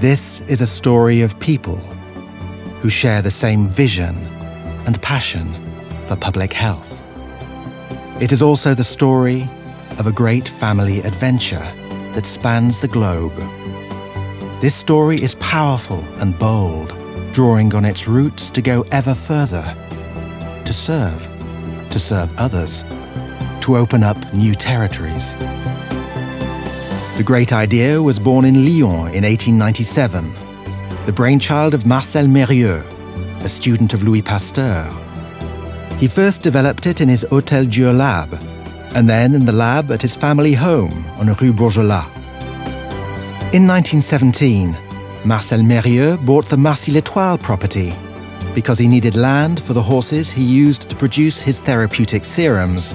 This is a story of people who share the same vision and passion for public health. It is also the story of a great family adventure that spans the globe. This story is powerful and bold, drawing on its roots to go ever further, to serve, to serve others, to open up new territories. The great idea was born in Lyon in 1897, the brainchild of Marcel Mérieux, a student of Louis Pasteur. He first developed it in his Hôtel Dieu lab, and then in the lab at his family home on Rue Bourgelat. In 1917, Marcel Mérieux bought the Marcy-l'Étoile property because he needed land for the horses he used to produce his therapeutic serums.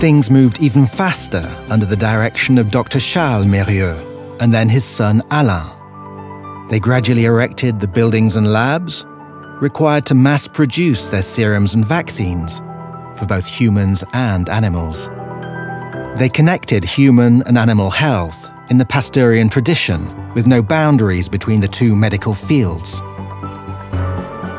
Things moved even faster under the direction of Dr. Charles Mérieux and then his son Alain. They gradually erected the buildings and labs required to mass produce their serums and vaccines for both humans and animals. They connected human and animal health in the Pasteurian tradition with no boundaries between the two medical fields.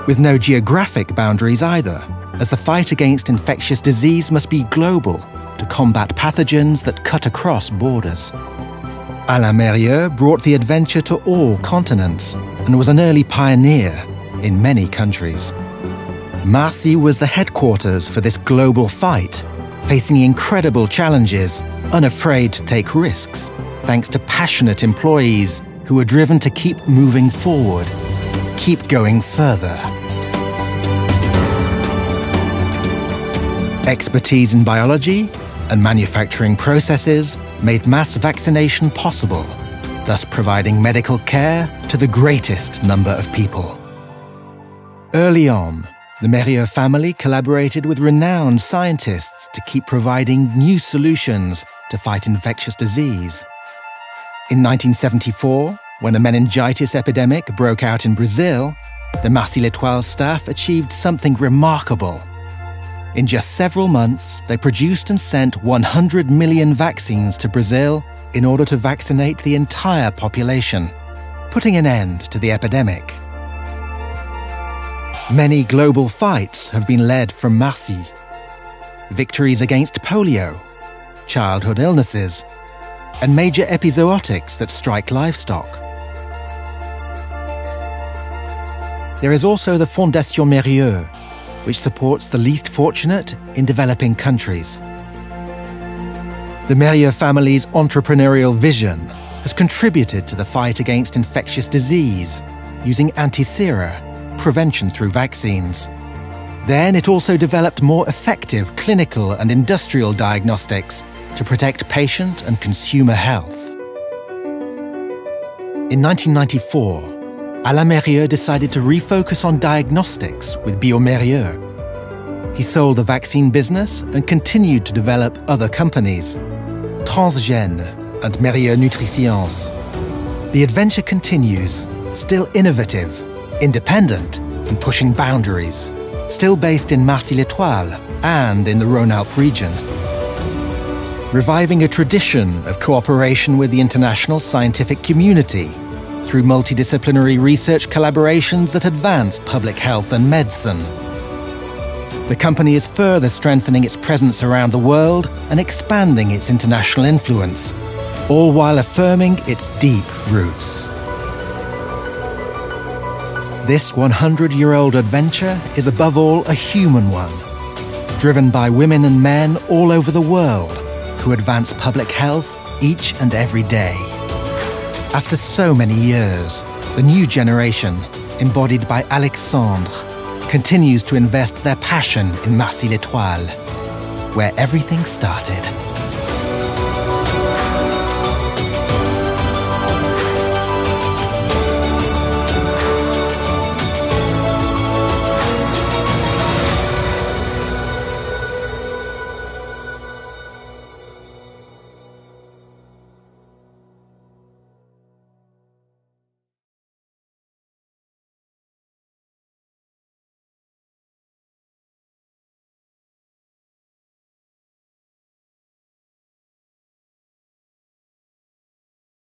With no geographic boundaries either, as the fight against infectious disease must be global to combat pathogens that cut across borders. Alain Mérieux brought the adventure to all continents and was an early pioneer in many countries. Marcy was the headquarters for this global fight, facing incredible challenges, unafraid to take risks, thanks to passionate employees who were driven to keep moving forward, keep going further. Expertise in biology and manufacturing processes made mass vaccination possible, thus providing medical care to the greatest number of people. Early on, the Mérieux family collaborated with renowned scientists to keep providing new solutions to fight infectious disease. In 1974, when a meningitis epidemic broke out in Brazil, the Marcy-l'Étoile staff achieved something remarkable. In just several months, they produced and sent 100 million vaccines to Brazil in order to vaccinate the entire population, putting an end to the epidemic. Many global fights have been led from Marcy. Victories against polio, childhood illnesses, and major epizootics that strike livestock. There is also the Fondation Mérieux, which supports the least fortunate in developing countries. The Mérieux family's entrepreneurial vision has contributed to the fight against infectious disease using anti-sera, prevention through vaccines. Then it also developed more effective clinical and industrial diagnostics to protect patient and consumer health. In 1994, Alain Mérieux decided to refocus on diagnostics with bioMérieux. He sold the vaccine business and continued to develop other companies, Transgène and Mérieux Nutriscience. The adventure continues, still innovative, independent, and pushing boundaries, still based in Marcy-l'Étoile and in the Rhône-Alpes region. Reviving a tradition of cooperation with the international scientific community through multidisciplinary research collaborations that advance public health and medicine. The company is further strengthening its presence around the world and expanding its international influence, all while affirming its deep roots. This 100 year old adventure is above all a human one, driven by women and men all over the world who advance public health each and every day. After so many years, the new generation, embodied by Alexandre, continues to invest their passion in Marcy-l'Étoile, where everything started.